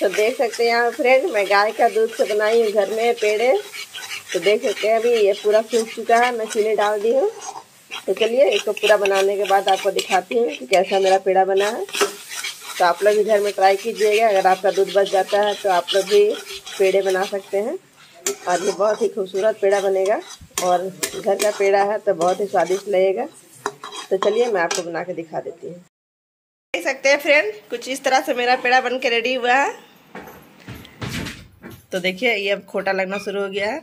तो देख सकते हैं यहाँ फ्रेंड मैं गाय का दूध से बनाई हूँ घर में पेड़े। तो देख सकते हैं अभी ये पूरा सूख चुका है, मैं चीनी डाल दी हूँ। तो चलिए, इसको पूरा बनाने के बाद आपको दिखाती हूँ कि कैसा मेरा पेड़ा बना है। तो आप लोग भी घर में ट्राई कीजिएगा, अगर आपका दूध बच जाता है तो आप लोग भी पेड़े बना सकते हैं। और ये बहुत ही खूबसूरत पेड़ा बनेगा, और घर का पेड़ा है तो बहुत ही स्वादिष्ट लगेगा। तो चलिए, मैं आपको बना के दिखा देती हूँ। देख सकते हैं फ्रेंड कुछ इस तरह से मेरा पेड़ा बन के रेडी हुआ है। तो देखिए ये अब खोटा लगना शुरू हो गया है।